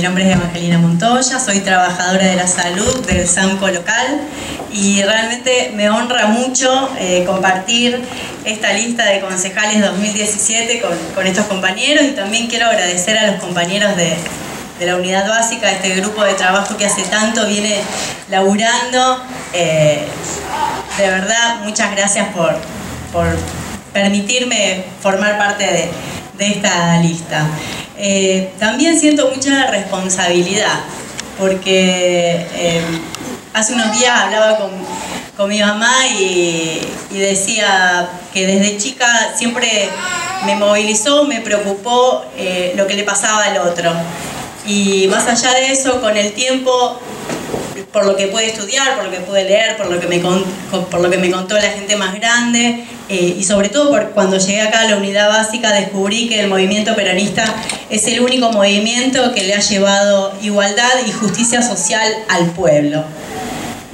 mi nombre es Evangelina Montoya, soy trabajadora de la salud del SAMCO local y realmente me honra mucho eh, compartir esta lista de concejales 2017 con, estos compañeros y también quiero agradecer a los compañeros de, la unidad básica, este grupo de trabajo que hace tanto viene laburando. Eh, de verdad, muchas gracias por, permitirme formar parte de, esta lista. Eh, también siento mucha responsabilidad, porque eh, hace unos días hablaba con, mi mamá y, decía que desde chica siempre me movilizó, me preocupó eh, lo que le pasaba al otro. Y más allá de eso, con el tiempo por lo que pude estudiar, por lo que pude leer, por lo que me, por lo que me contó la gente más grande eh, y sobre todo por cuando llegué acá a la unidad básica descubrí que el movimiento peronista es el único movimiento que le ha llevado igualdad y justicia social al pueblo.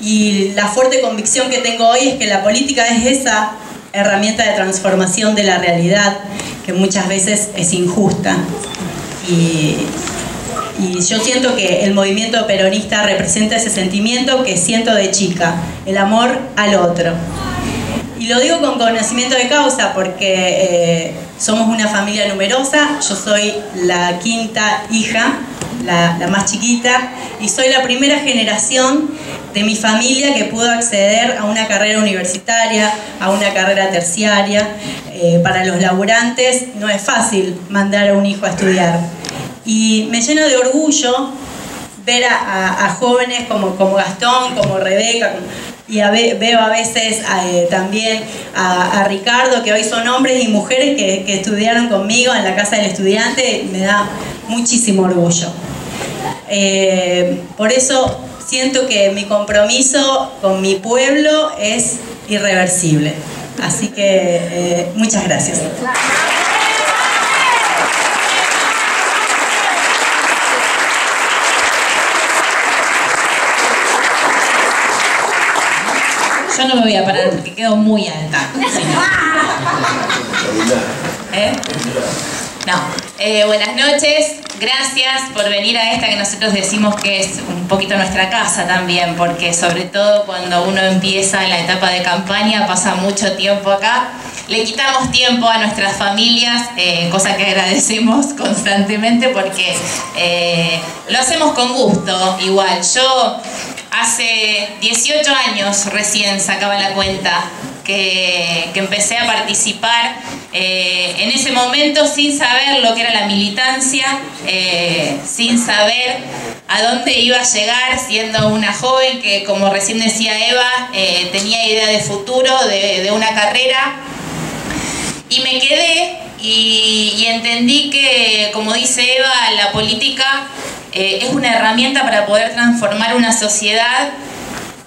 Y la fuerte convicción que tengo hoy es que la política es esa herramienta de transformación de la realidad que muchas veces es injusta. Y y yo siento que el movimiento peronista representa ese sentimiento que siento de chica, el amor al otro. Y lo digo con conocimiento de causa porque eh, somos una familia numerosa, yo soy la quinta hija, la, más chiquita, y soy la primera generación de mi familia que pudo acceder a una carrera universitaria, a una carrera terciaria. Eh, para los laburantes no es fácil mandar a un hijo a estudiar. Y me lleno de orgullo ver a, jóvenes como, como Gastón, como Rebeca, y veo a veces eh, también a, Ricardo, que hoy son hombres y mujeres que, estudiaron conmigo en la Casa del Estudiante, me da muchísimo orgullo. Eh, por eso siento que mi compromiso con mi pueblo es irreversible. Así que eh, muchas gracias. Yo no me voy a parar porque quedo muy alta. ¿Eh? No. Eh, buenas noches. Gracias por venir a esta que nosotros decimos que es un poquito nuestra casa también, porque sobre todo cuando uno empieza en la etapa de campaña, pasa mucho tiempo acá. Le quitamos tiempo a nuestras familias, eh, cosa que agradecemos constantemente porque lo hacemos con gusto. Igual, yo Hace 18 años recién sacaba la cuenta que, empecé a participar eh, en ese momento sin saber lo que era la militancia, eh, sin saber a dónde iba a llegar, siendo una joven que, como recién decía Eva, eh, tenía idea de futuro, de, una carrera. Y me quedé y entendí que, como dice Eva, la política eh, es una herramienta para poder transformar una sociedad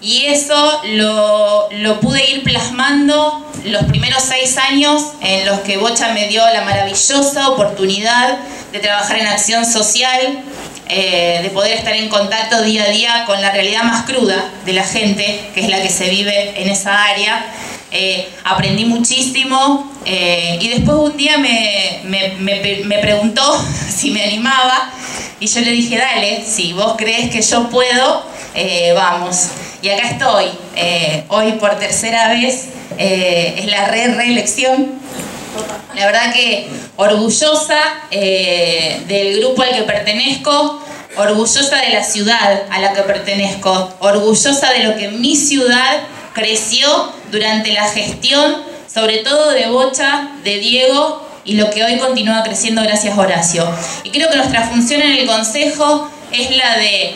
y eso lo, pude ir plasmando los primeros seis años en los que Bocha me dio la maravillosa oportunidad de trabajar en acción social, eh, de poder estar en contacto día a día con la realidad más cruda de la gente, que es la que se vive en esa área. Eh, aprendí muchísimo y después un día me, me preguntó si me animaba y yo le dije, dale, si vos crees que yo puedo, eh, vamos. Y acá estoy, eh, hoy por tercera vez, eh, es la re reelección. La verdad que orgullosa del grupo al que pertenezco, orgullosa de la ciudad a la que pertenezco, orgullosa de lo que mi ciudad creció durante la gestión, sobre todo de Bocha, de Diego y lo que hoy continúa creciendo gracias a Horacio. Y creo que nuestra función en el Consejo es la de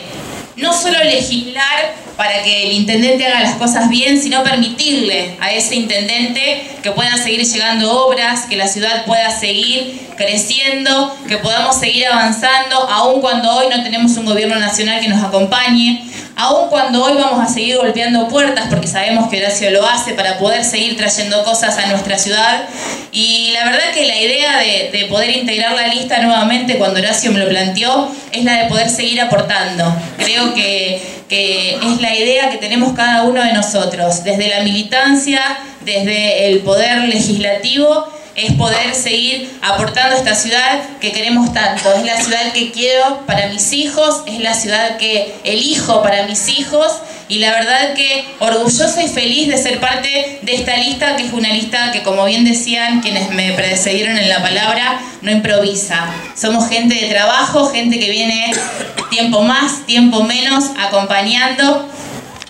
no solo legislar para que el intendente haga las cosas bien, sino permitirle a ese intendente que puedan seguir llegando obras, que la ciudad pueda seguir creciendo, que podamos seguir avanzando, aun cuando hoy no tenemos un gobierno nacional que nos acompañe, aun cuando hoy vamos a seguir golpeando puertas, porque sabemos que Horacio lo hace para poder seguir trayendo cosas a nuestra ciudad. Y la verdad que la idea de, de poder integrar la lista nuevamente, cuando Horacio me lo planteó, es la de poder seguir aportando. Creo que que es la idea que tenemos cada uno de nosotros, desde la militancia, desde el poder legislativo, es poder seguir aportando a esta ciudad que queremos tanto. Es la ciudad que quiero para mis hijos, es la ciudad que elijo para mis hijos y la verdad que orgullosa y feliz de ser parte de esta lista, que es una lista que como bien decían quienes me precedieron en la palabra, no improvisa. Somos gente de trabajo, gente que viene tiempo más, tiempo menos, acompañando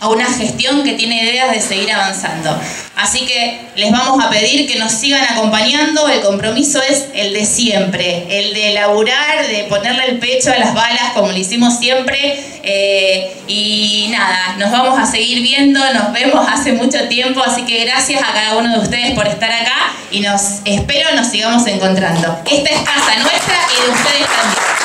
a una gestión que tiene ideas de seguir avanzando. Así que les vamos a pedir que nos sigan acompañando. El compromiso es el de siempre, el de laburar, de ponerle el pecho a las balas como lo hicimos siempre. Eh, y nada, nos vamos a seguir viendo, nos vemos hace mucho tiempo, así que gracias a cada uno de ustedes por estar acá y nos espero nos sigamos encontrando. Esta es casa nuestra y de ustedes también.